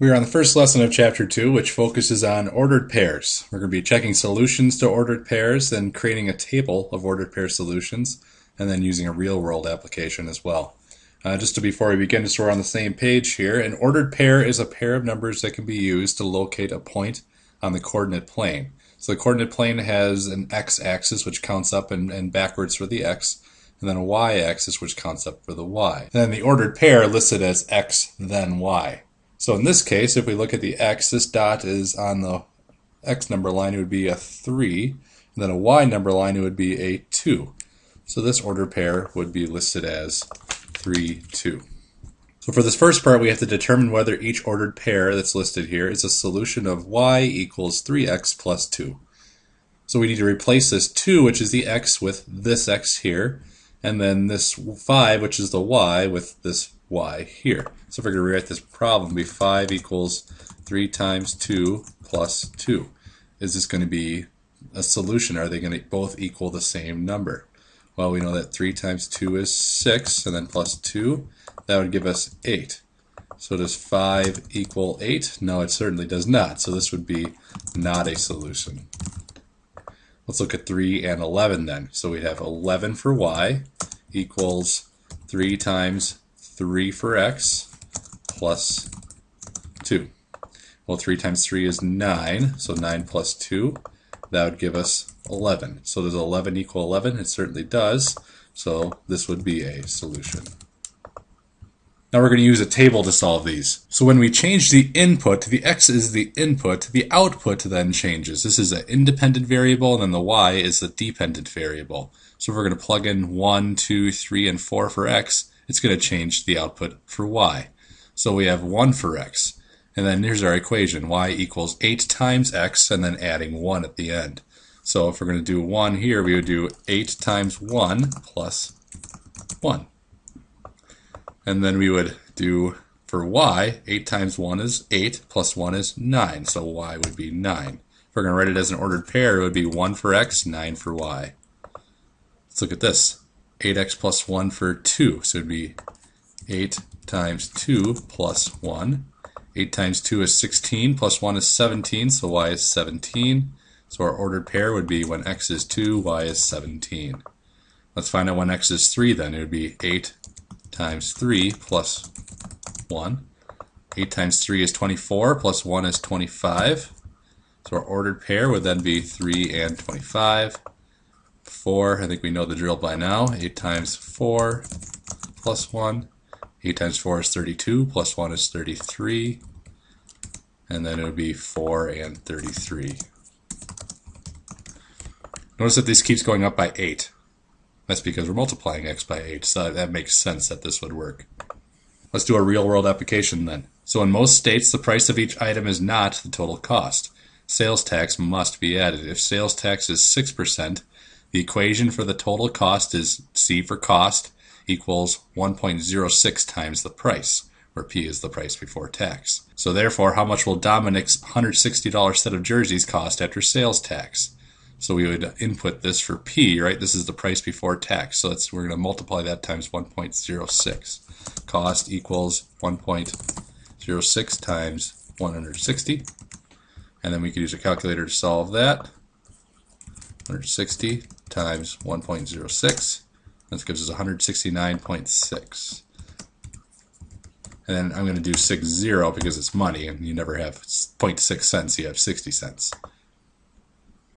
We are on the first lesson of Chapter 2, which focuses on ordered pairs. We're going to be checking solutions to ordered pairs, then creating a table of ordered pair solutions, and then using a real world application as well. Uh, just to before we begin, just so we're on the same page here, an ordered pair is a pair of numbers that can be used to locate a point on the coordinate plane. So the coordinate plane has an x-axis, which counts up and, and backwards for the x, and then a y-axis, which counts up for the y. And then the ordered pair listed as x, then y. So in this case, if we look at the x, this dot is on the x number line, it would be a 3, and then a y number line, it would be a 2. So this ordered pair would be listed as 3, 2. So for this first part, we have to determine whether each ordered pair that's listed here is a solution of y equals 3x plus 2. So we need to replace this 2, which is the x, with this x here, and then this 5, which is the y, with this y here. So if we're going to rewrite this problem, be 5 equals 3 times 2 plus 2. Is this going to be a solution? Are they going to both equal the same number? Well, we know that 3 times 2 is 6, and then plus 2, that would give us 8. So does 5 equal 8? No, it certainly does not. So this would be not a solution. Let's look at 3 and 11 then. So we have 11 for y equals 3 times 3 for x plus 2. Well, 3 times 3 is 9, so 9 plus 2, that would give us 11. So does 11 equal 11? It certainly does. So this would be a solution. Now we're going to use a table to solve these. So when we change the input, the x is the input, the output then changes. This is an independent variable, and then the y is the dependent variable. So we're going to plug in 1, 2, 3, and 4 for x, it's going to change the output for y. So we have 1 for x. And then here's our equation. y equals 8 times x, and then adding 1 at the end. So if we're going to do 1 here, we would do 8 times 1 plus 1. And then we would do, for y, 8 times 1 is 8, plus 1 is 9. So y would be 9. If we're going to write it as an ordered pair, it would be 1 for x, 9 for y. Let's look at this. 8x plus 1 for 2. So it would be 8 times 2 plus 1. 8 times 2 is 16, plus 1 is 17, so y is 17. So our ordered pair would be when x is 2, y is 17. Let's find out when x is 3 then. It would be 8 times 3 plus 1. 8 times 3 is 24, plus 1 is 25. So our ordered pair would then be 3 and 25. 4, I think we know the drill by now. 8 times 4 plus 1. 8 times 4 is 32, plus 1 is 33. And then it would be 4 and 33. Notice that this keeps going up by 8. That's because we're multiplying x by 8, so that makes sense that this would work. Let's do a real world application then. So in most states, the price of each item is not the total cost. Sales tax must be added. If sales tax is 6%, the equation for the total cost is C for cost equals 1.06 times the price, where P is the price before tax. So therefore, how much will Dominic's $160 set of jerseys cost after sales tax? So we would input this for P, right? This is the price before tax. So we're going to multiply that times 1.06. Cost equals 1.06 times 160. And then we could use a calculator to solve that. 160 times 1.06. This gives us 169.6. And then I'm going to do 60 because it's money, and you never have 0.6 cents, you have 60 cents.